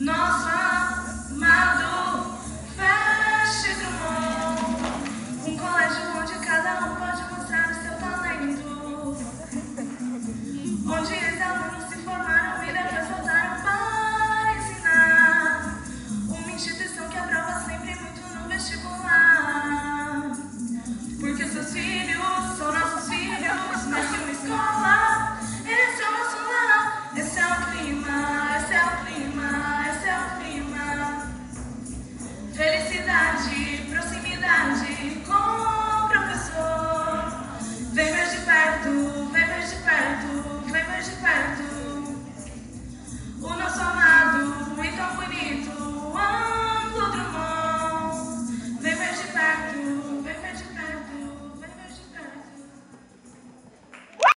Nossa